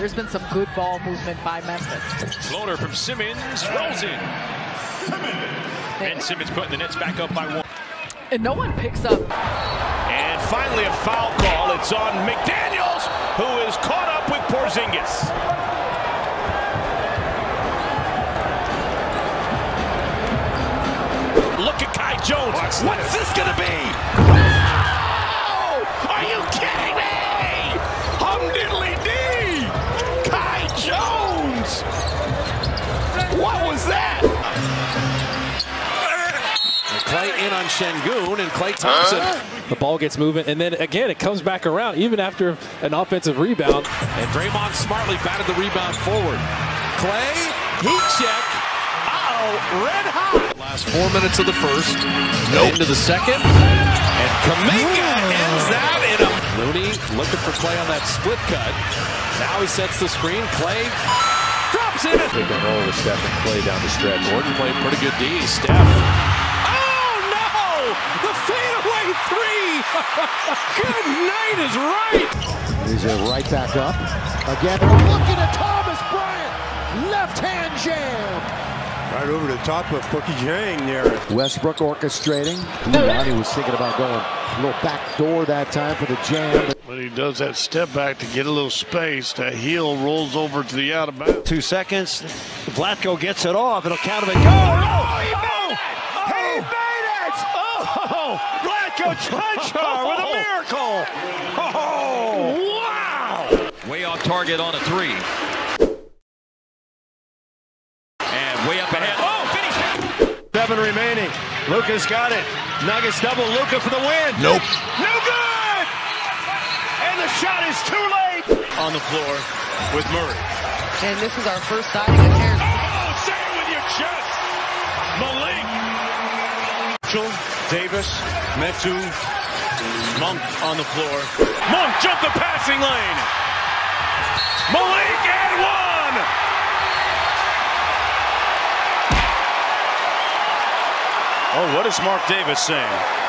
there's been some good ball movement by Memphis. Floater from Simmons rolls in. And Simmons putting the Nets back up by one. And no one picks up. And finally a foul call. It's on McDaniels, who is caught up with Porzingis. Look at Kai Jones. What's this going to be? In on Sengun and Klay Thompson. The ball gets moving, and then again it comes back around even after an offensive rebound. And Draymond smartly batted the rebound forward. Klay, heat check. Uh-oh, red hot. Last four minutes of the first. Nope. Into the second. And Kuminga ends that in a... Looney looking for Klay on that split cut. Now he sets the screen. Klay drops in it. Pick and roll with Steph and Klay down the stretch. Gordon played pretty good D. Steph. Good night is right! He's uh, right back up. Again, looking at Thomas Bryant. Left hand jam. Right over the top of Cookie Jang there. Westbrook orchestrating. Giuliani was thinking about going a little back door that time for the jam. When he does that step back to get a little space, that heel rolls over to the out of bounds. Two seconds. Vlatko gets it off. It'll count him. Go! Oh, he made it! He made it! Oh! Vlatko Cancar with a miracle! Oh! Wow! Way off target on a three. And way up ahead. Oh, finish! Seven remaining. Luka's got it. Nuggets double. Luka for the win. Nope. No good! And the shot is too late. On the floor with Murray. And this is our first sighting of Terence. Oh, say it with your chest! Malik! Mitchell, Davis, Metu, Monk on the floor. Monk jumped the passing lane. Malik and one! Oh, what is Mark Davis saying?